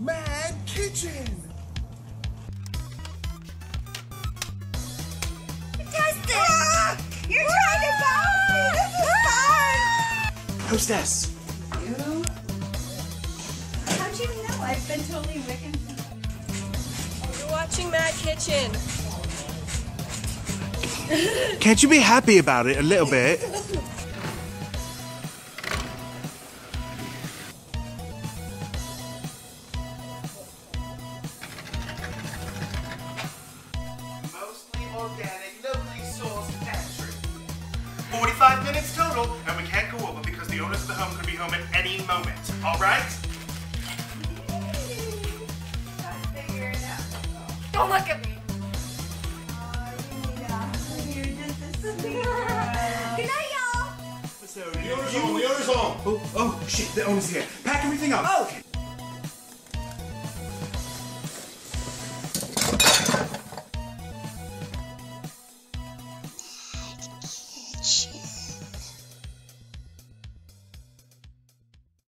Mad Kitchen. Dustin! You're trying to follow me! This is hard! Hostess. You? How'd you know? I've been totally Wiccan. Oh, you're watching Mad Kitchen. Can't you be happy about it a little bit? organic, locally sourced pantry. 45 minutes total, and we can't go over because the owners of the home could be home at any moment. All right? figure it out. Don't look at me. You're just. Good night, y'all. The owner's home, the owner's home. Oh, oh, shit, the owner's here. Pack everything up. Okay. Jeez.